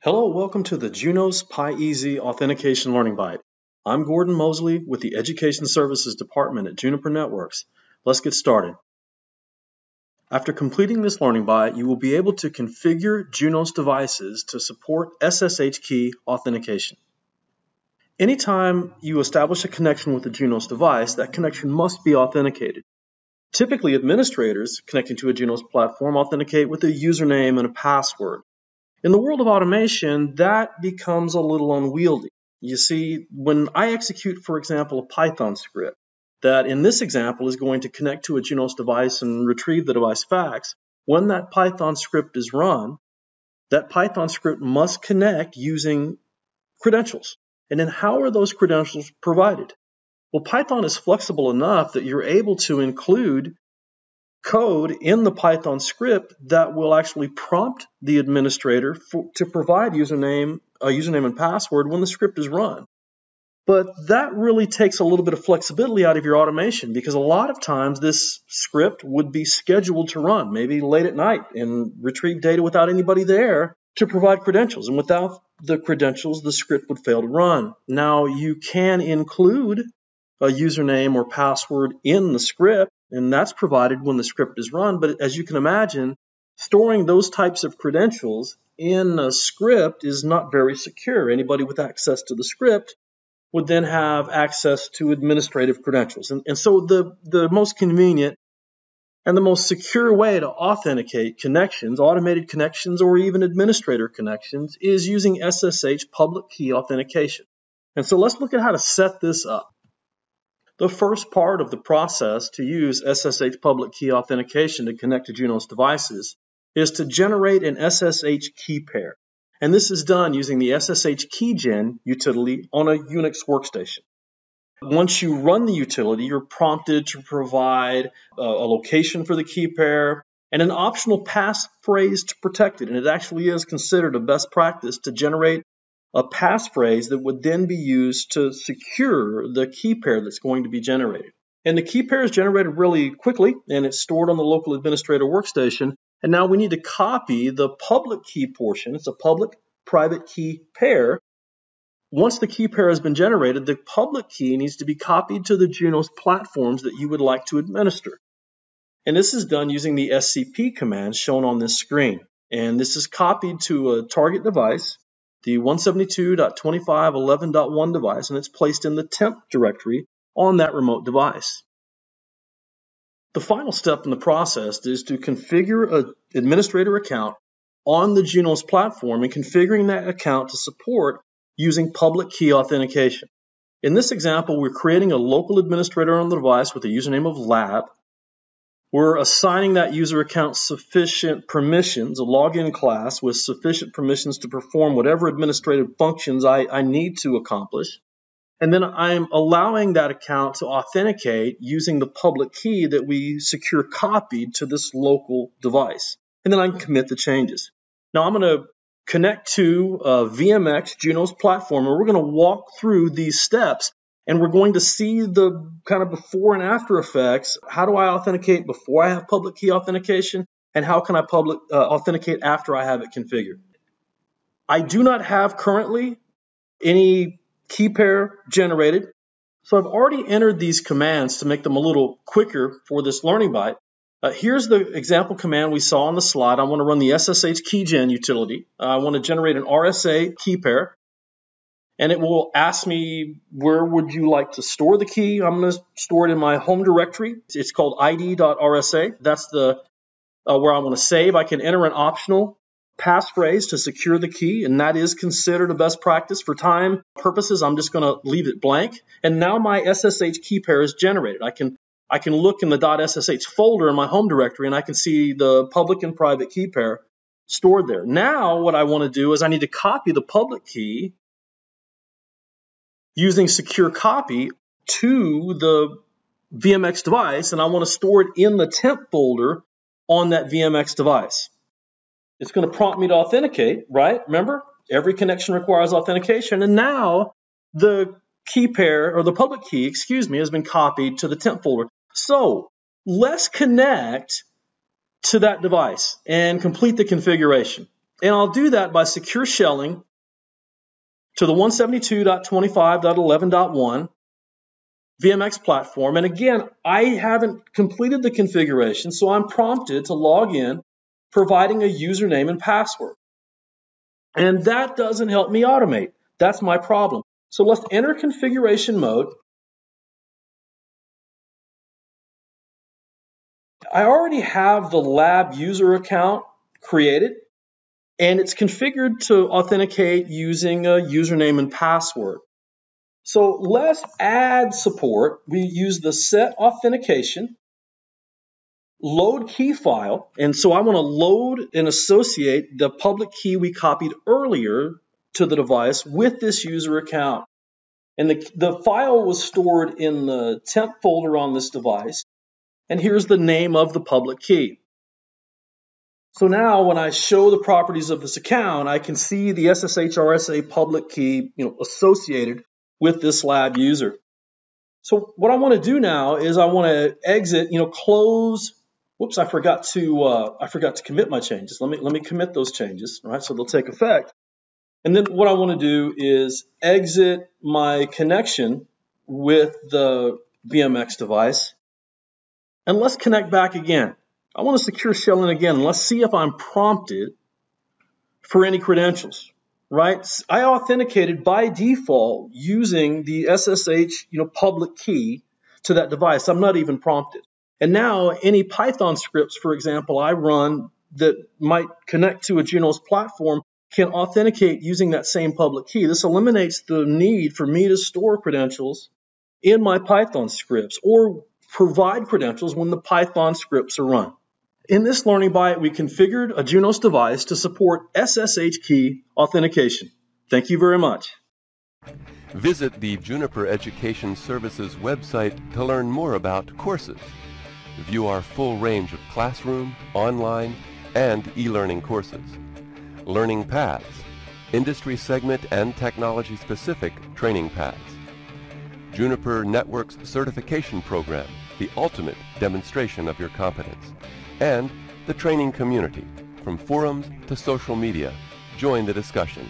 Hello, welcome to the Junos PyEZ Authentication Learning Byte. I'm Gordon Mosley with the Education Services Department at Juniper Networks. Let's get started. After completing this learning byte, you will be able to configure Junos devices to support SSH key authentication. Anytime you establish a connection with a Junos device, that connection must be authenticated. Typically, administrators connecting to a Junos platform authenticate with a username and a password. In the world of automation, that becomes a little unwieldy. You see, when I execute, for example, a Python script that in this example is going to connect to a Junos device and retrieve the device facts, when that Python script is run, that Python script must connect using credentials. And then how are those credentials provided? Well, Python is flexible enough that you're able to include code in the Python script that will actually prompt the administrator for, to provide username, a username and password when the script is run. But that really takes a little bit of flexibility out of your automation because a lot of times this script would be scheduled to run maybe late at night and retrieve data without anybody there to provide credentials. And without the credentials, the script would fail to run. Now you can include a username or password in the script and that's provided when the script is run. But as you can imagine, storing those types of credentials in a script is not very secure. Anybody with access to the script would then have access to administrative credentials. And, and so the, the most convenient and the most secure way to authenticate connections, automated connections, or even administrator connections is using SSH public key authentication. And so let's look at how to set this up. The first part of the process to use SSH public key authentication to connect to Junos devices is to generate an SSH key pair. And this is done using the SSH keygen utility on a Unix workstation. Once you run the utility, you're prompted to provide a, location for the key pair and an optional passphrase to protect it. And it actually is considered a best practice to generate a passphrase that would then be used to secure the key pair that's going to be generated. And the key pair is generated really quickly and it's stored on the local administrator workstation. And now we need to copy the public key portion. It's a public private key pair. Once the key pair has been generated, the public key needs to be copied to the Junos platforms that you would like to administer. And this is done using the SCP command shown on this screen. And this is copied to a target device the 172.25.11.1 device and it's placed in the temp directory on that remote device. The final step in the process is to configure an administrator account on the Junos platform and configuring that account to support using public key authentication. In this example, we're creating a local administrator on the device with a username of lab we're assigning that user account sufficient permissions, a login class with sufficient permissions to perform whatever administrative functions I, I need to accomplish. And then I'm allowing that account to authenticate using the public key that we secure copied to this local device. And then I can commit the changes. Now I'm going to connect to uh, a VMX Junos platform and we're going to walk through these steps and we're going to see the kind of before and after effects. How do I authenticate before I have public key authentication? And how can I public uh, authenticate after I have it configured? I do not have currently any key pair generated. So I've already entered these commands to make them a little quicker for this learning byte. Uh, here's the example command we saw on the slide. I want to run the SSH keygen utility. Uh, I want to generate an RSA key pair and it will ask me where would you like to store the key. I'm going to store it in my home directory. It's called id.rsa. That's the uh, where I want to save. I can enter an optional passphrase to secure the key, and that is considered a best practice for time purposes. I'm just going to leave it blank, and now my SSH key pair is generated. I can I can look in the .ssh folder in my home directory, and I can see the public and private key pair stored there. Now, what I want to do is I need to copy the public key using secure copy to the VMX device, and I want to store it in the temp folder on that VMX device. It's going to prompt me to authenticate, right? Remember, every connection requires authentication, and now the key pair, or the public key, excuse me, has been copied to the temp folder. So let's connect to that device and complete the configuration. And I'll do that by secure shelling to the 172.25.11.1 VMX platform. And again, I haven't completed the configuration, so I'm prompted to log in, providing a username and password. And that doesn't help me automate. That's my problem. So let's enter configuration mode. I already have the lab user account created and it's configured to authenticate using a username and password. So let's add support. We use the set authentication load key file. And so I want to load and associate the public key we copied earlier to the device with this user account. And the, the file was stored in the temp folder on this device. And here's the name of the public key. So now when I show the properties of this account, I can see the SSH RSA public key you know, associated with this lab user. So what I want to do now is I want to exit, you know, close. Whoops, I forgot to uh, I forgot to commit my changes. Let me let me commit those changes, right? So they'll take effect. And then what I want to do is exit my connection with the VMX device. And let's connect back again. I want to secure shelling again. Let's see if I'm prompted for any credentials, right? I authenticated by default using the SSH, you know, public key to that device. I'm not even prompted. And now any Python scripts, for example, I run that might connect to a Junos platform can authenticate using that same public key. This eliminates the need for me to store credentials in my Python scripts or provide credentials when the Python scripts are run. In this Learning Byte, we configured a Junos device to support SSH key authentication. Thank you very much. Visit the Juniper Education Services website to learn more about courses. View our full range of classroom, online, and e-learning courses. Learning paths, industry segment and technology specific training paths. Juniper Networks Certification Program, the ultimate demonstration of your competence and the training community, from forums to social media. Join the discussion.